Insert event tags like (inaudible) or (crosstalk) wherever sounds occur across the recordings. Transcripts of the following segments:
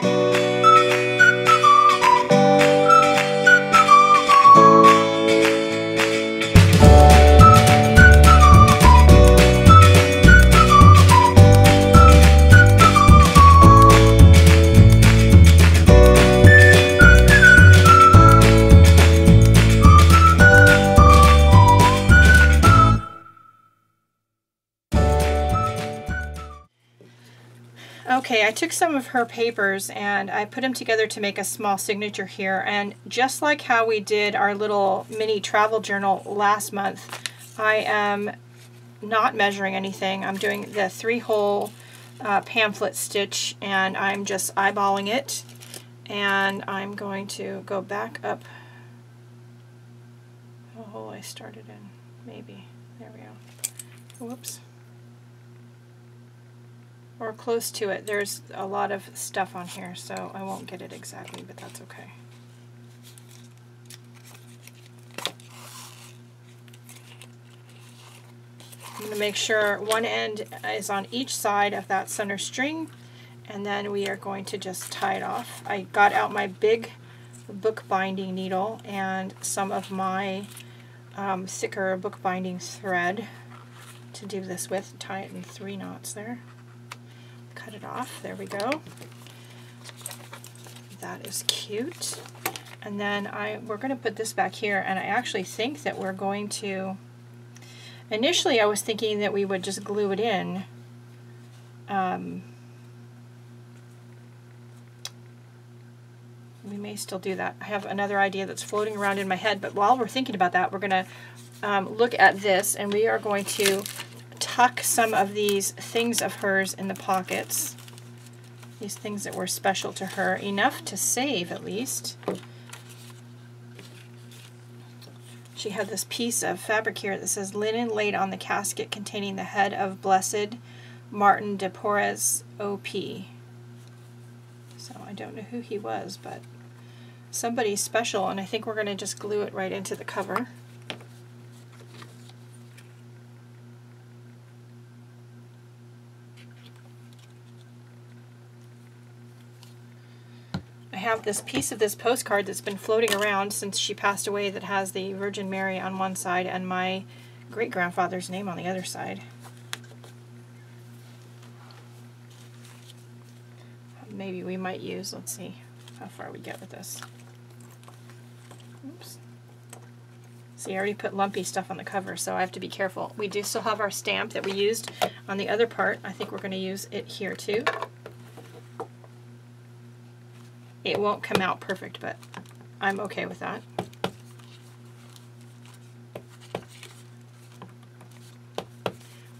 Okay, took some of her papers and I put them together to make a small signature here. And just like how we did our little mini travel journal last month, I am not measuring anything. I'm doing the three-hole uh, pamphlet stitch and I'm just eyeballing it. And I'm going to go back up the hole I started in, maybe. There we go. Whoops or close to it. There's a lot of stuff on here, so I won't get it exactly, but that's okay. I'm going to make sure one end is on each side of that center string, and then we are going to just tie it off. I got out my big bookbinding needle and some of my um, thicker bookbinding thread to do this with, tie it in three knots there cut it off. There we go. That is cute. And then I we're going to put this back here, and I actually think that we're going to... Initially, I was thinking that we would just glue it in. Um, we may still do that. I have another idea that's floating around in my head, but while we're thinking about that, we're going to um, look at this, and we are going to tuck some of these things of hers in the pockets. These things that were special to her, enough to save at least. She had this piece of fabric here that says linen laid on the casket containing the head of Blessed Martin de Porres O.P. So I don't know who he was, but somebody special, and I think we're going to just glue it right into the cover. Have this piece of this postcard that's been floating around since she passed away that has the Virgin Mary on one side and my great-grandfather's name on the other side. Maybe we might use, let's see how far we get with this. Oops. See, I already put lumpy stuff on the cover, so I have to be careful. We do still have our stamp that we used on the other part. I think we're going to use it here too. It won't come out perfect, but I'm okay with that.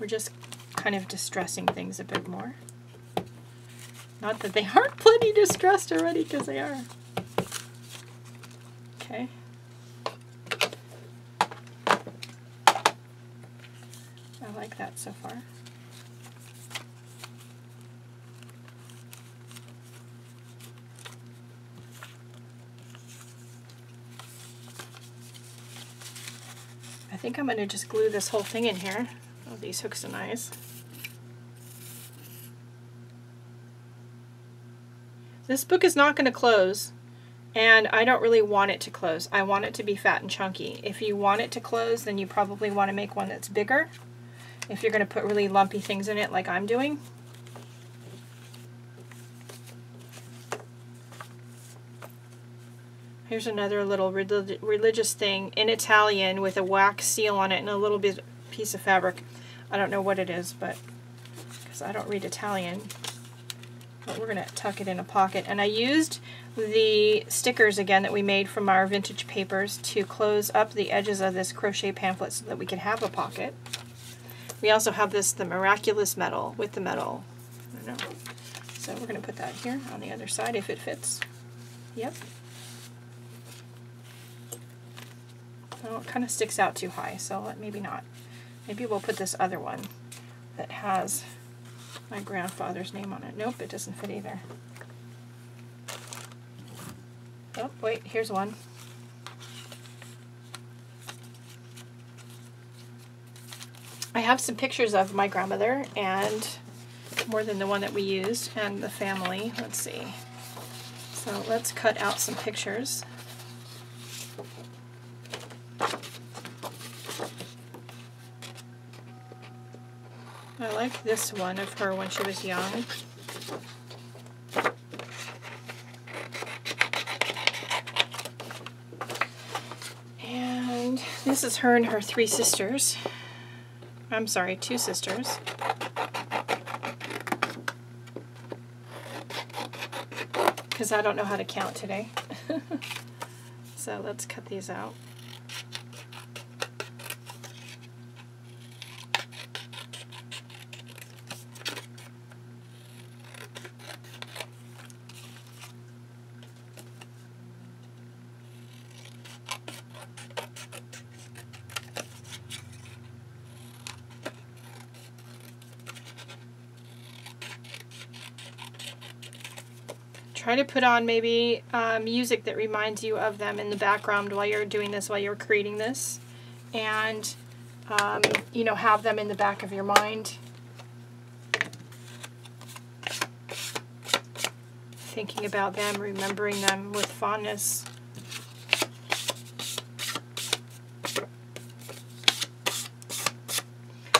We're just kind of distressing things a bit more. Not that they (laughs) aren't plenty distressed already, because they are. Okay. I like that so far. Think I'm going to just glue this whole thing in here. Oh, these hooks and eyes. This book is not going to close, and I don't really want it to close. I want it to be fat and chunky. If you want it to close, then you probably want to make one that's bigger. If you're going to put really lumpy things in it like I'm doing. Here's another little religious thing in Italian with a wax seal on it and a little bit piece of fabric. I don't know what it is, but because I don't read Italian. But we're going to tuck it in a pocket. And I used the stickers again that we made from our vintage papers to close up the edges of this crochet pamphlet so that we could have a pocket. We also have this, the miraculous medal with the medal. I don't know. So we're going to put that here on the other side if it fits. Yep. Well, it kind of sticks out too high, so maybe not. Maybe we'll put this other one that has my grandfather's name on it. Nope, it doesn't fit either. Oh, wait, here's one. I have some pictures of my grandmother and more than the one that we used and the family. Let's see. So let's cut out some pictures. I like this one of her when she was young. And this is her and her three sisters. I'm sorry, two sisters. Because I don't know how to count today. (laughs) so let's cut these out. To put on maybe uh, music that reminds you of them in the background while you're doing this, while you're creating this. And, um, you know, have them in the back of your mind. Thinking about them, remembering them with fondness.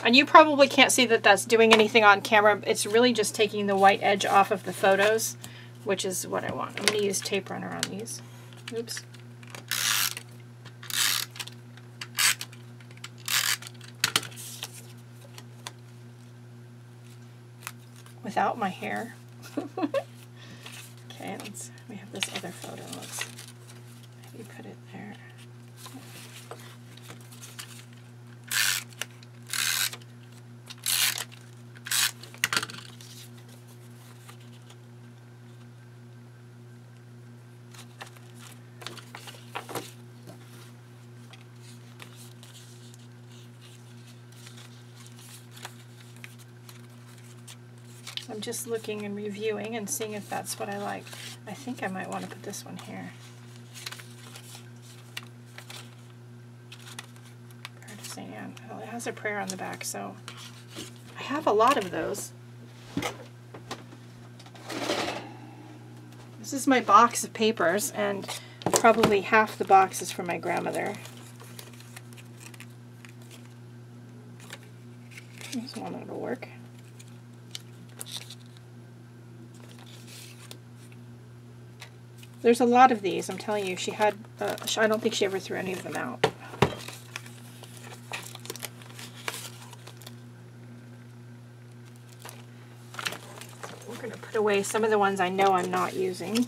And you probably can't see that that's doing anything on camera. It's really just taking the white edge off of the photos which is what I want. I'm going to use tape runner on these. Oops. Without my hair. (laughs) okay, let's, we have this other photo. Let's maybe put it there. I'm just looking and reviewing and seeing if that's what I like. I think I might want to put this one here. Prayer to St. Anne. Well, it has a prayer on the back, so I have a lot of those. This is my box of papers, and probably half the box is from my grandmother. This one that'll work. There's a lot of these, I'm telling you. She had, uh, I don't think she ever threw any of them out. We're going to put away some of the ones I know I'm not using.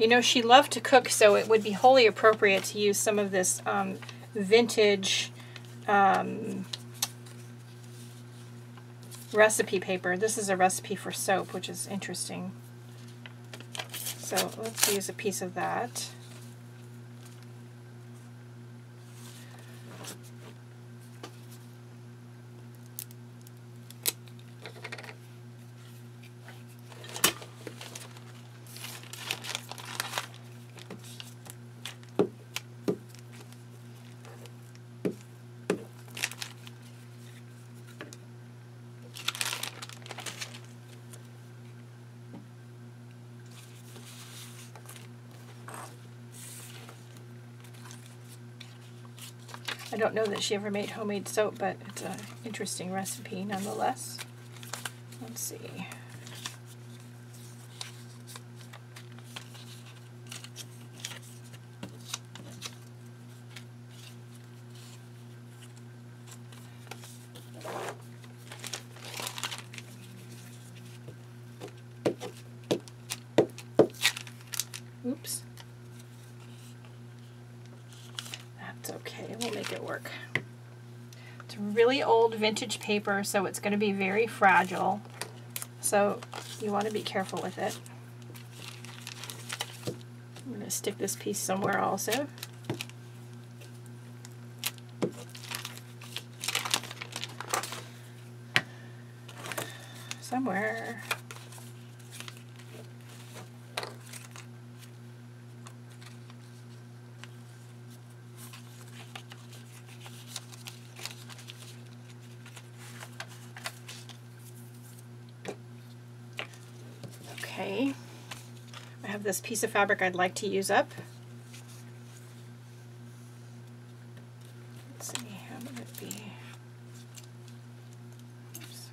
You know, she loved to cook, so it would be wholly appropriate to use some of this um, vintage um, recipe paper. This is a recipe for soap, which is interesting. So let's use a piece of that. Don't know that she ever made homemade soap, but it's an interesting recipe nonetheless. Let's see. Oops. Okay, we'll make it work. It's really old vintage paper, so it's going to be very fragile. So you want to be careful with it. I'm going to stick this piece somewhere also. somewhere. Okay, I have this piece of fabric I'd like to use up. Let's see, how would it be? Oops.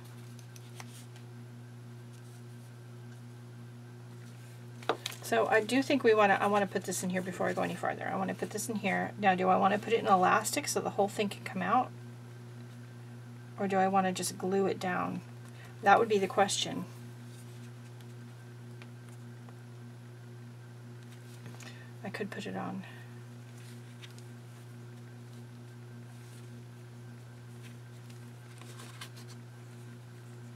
So I do think we want to, I want to put this in here before I go any farther. I want to put this in here. Now do I want to put it in elastic so the whole thing can come out? Or do I want to just glue it down? That would be the question. I could put it on.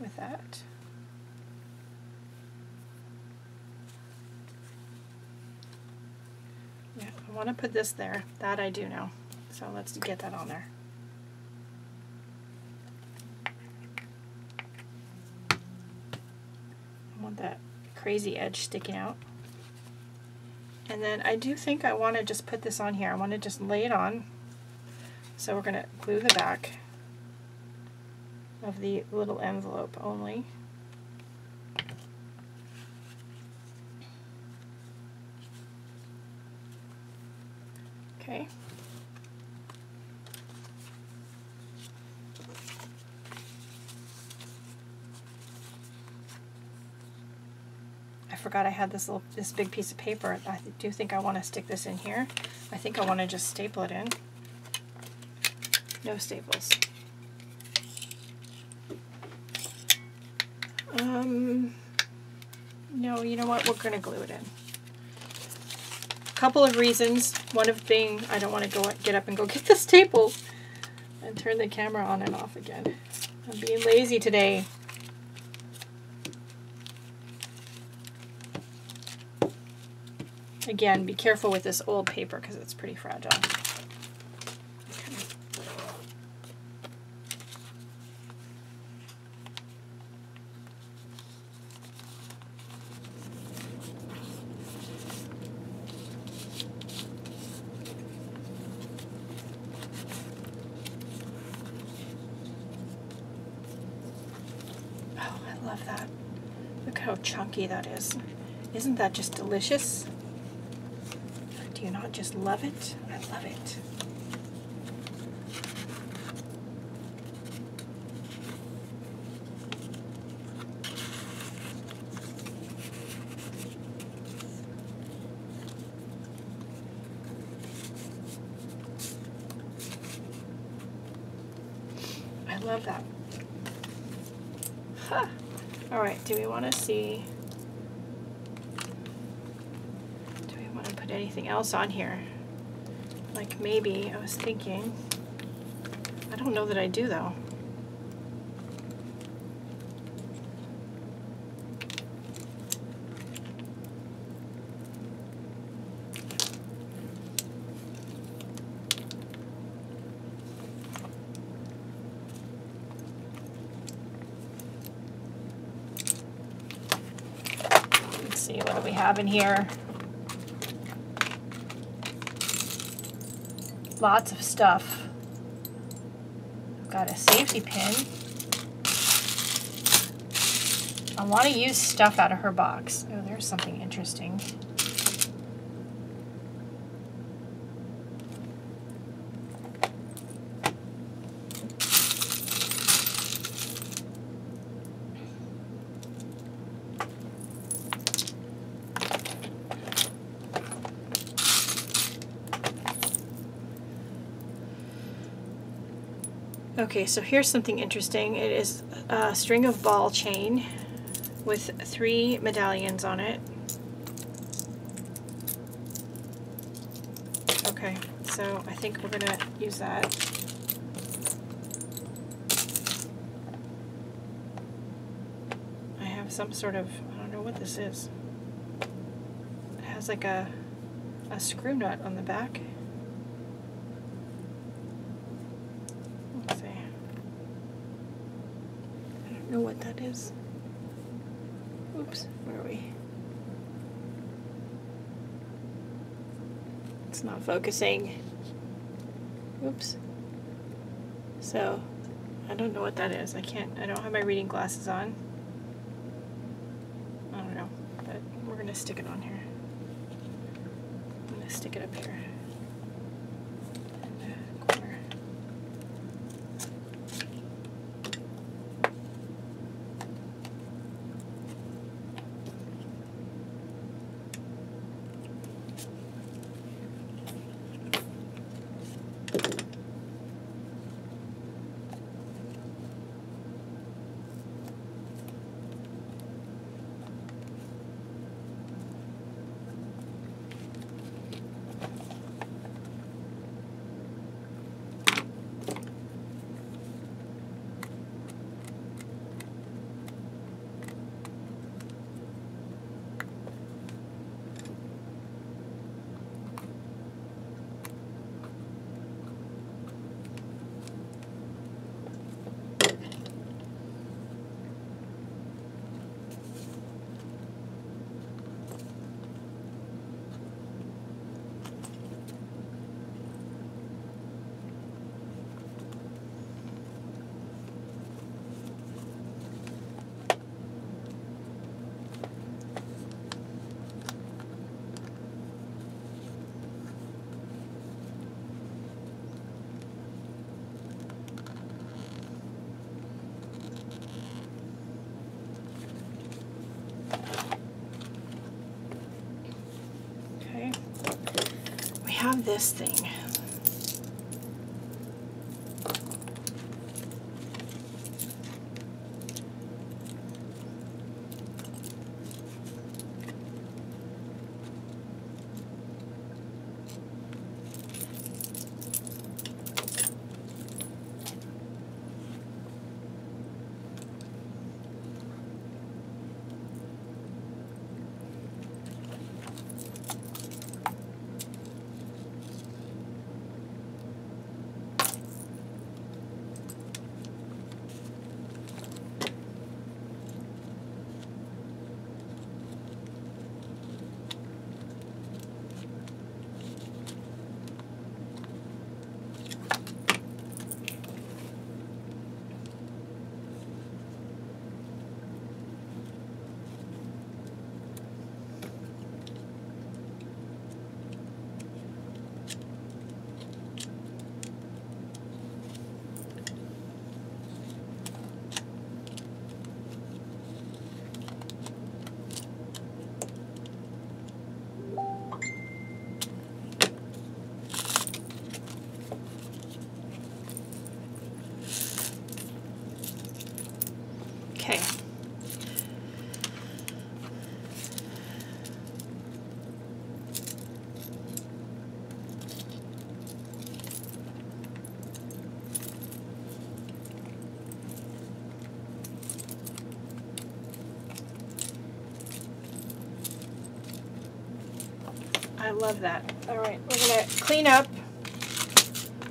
With that. Yeah, I want to put this there. That I do know. So let's get that on there. I want that crazy edge sticking out. And then I do think I want to just put this on here. I want to just lay it on. So we're going to glue the back of the little envelope only. Okay. I forgot I had this little this big piece of paper. I do think I want to stick this in here. I think I want to just staple it in. No staples. Um, no, you know what? We're going to glue it in A couple of reasons. One of being I don't want to go get up and go (laughs) get the staples and turn the camera on and off again. I'm being lazy today. Again, be careful with this old paper because it's pretty fragile. Oh, I love that. Look how chunky that is. Isn't that just delicious? Just love it? I love it. I love that. Huh. All right, do we want to see, do we want to put anything else on here? Like maybe, I was thinking, I don't know that I do though. Let's see, what do we have in here? Lots of stuff. I've got a safety pin. I want to use stuff out of her box. Oh, there's something interesting. Okay, so here's something interesting. It is a string of ball chain with three medallions on it. Okay, so I think we're to use that. I have some sort of, I don't know what this is. It has like a, a screw nut on the back. Oops, where are we? It's not focusing. Oops. So, I don't know what that is. I can't, I don't have my reading glasses on. I don't know, but we're to stick it on here. I'm to stick it up here. in the corner. Okay. We have this thing. Okay. I love that. All right, we're gonna clean up.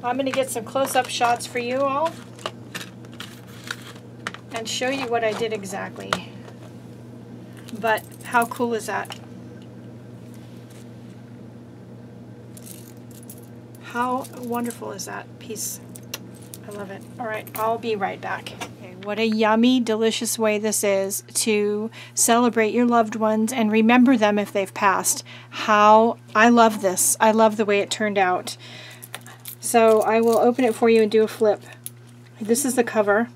I'm gonna get some close-up shots for you all and show you what I did exactly. But how cool is that? How wonderful is that piece? I love it. All right, I'll be right back. What a yummy, delicious way this is to celebrate your loved ones and remember them if they've passed. How I love this. I love the way it turned out. So I will open it for you and do a flip. This is the cover.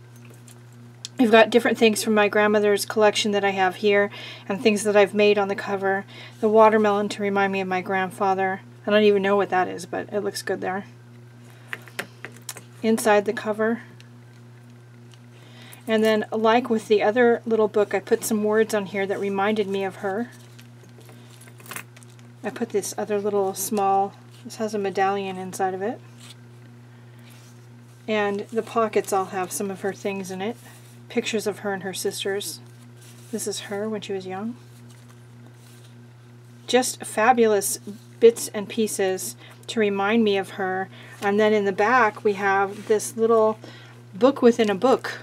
I've got different things from my grandmother's collection that I have here and things that I've made on the cover. The watermelon to remind me of my grandfather. I don't even know what that is, but it looks good there. Inside the cover. And then, like with the other little book, I put some words on here that reminded me of her. I put this other little small, this has a medallion inside of it. And the pockets all have some of her things in it pictures of her and her sisters. This is her when she was young. Just fabulous bits and pieces to remind me of her. And then in the back we have this little book within a book.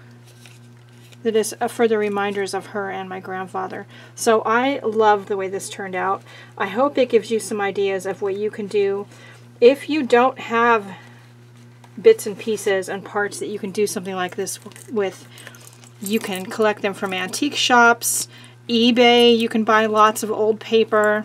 That is uh, further reminders of her and my grandfather. So I love the way this turned out. I hope it gives you some ideas of what you can do. If you don't have bits and pieces and parts that you can do something like this with, you can collect them from antique shops, eBay, you can buy lots of old paper.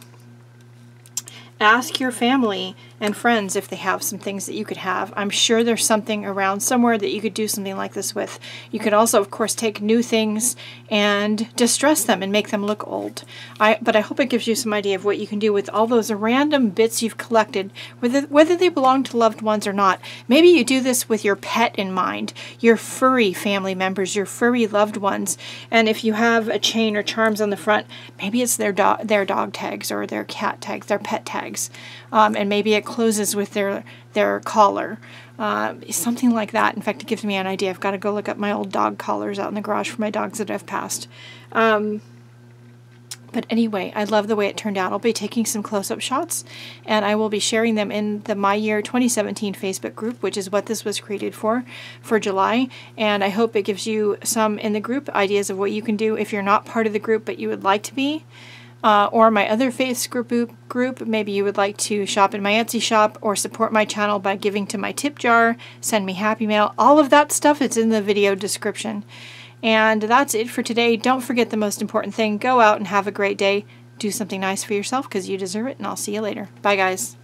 Ask your family and friends if they have some things that you could have. I'm sure there's something around somewhere that you could do something like this with. You could also, of course, take new things and distress them and make them look old. I, but I hope it gives you some idea of what you can do with all those random bits you've collected, whether, whether they belong to loved ones or not. Maybe you do this with your pet in mind, your furry family members, your furry loved ones. And if you have a chain or charms on the front, maybe it's their, do their dog tags or their cat tags, their pet tags. Um, and maybe it closes with their their collar, uh, something like that. In fact, it gives me an idea. I've got to go look up my old dog collars out in the garage for my dogs that I've passed. Um, but anyway, I love the way it turned out. I'll be taking some close-up shots, and I will be sharing them in the My Year 2017 Facebook group, which is what this was created for, for July. And I hope it gives you some in the group ideas of what you can do if you're not part of the group but you would like to be uh, or my other Facebook group, maybe you would like to shop in my Etsy shop or support my channel by giving to my tip jar, send me happy mail, all of that stuff is in the video description. And that's it for today. Don't forget the most important thing. Go out and have a great day. Do something nice for yourself because you deserve it, and I'll see you later. Bye, guys.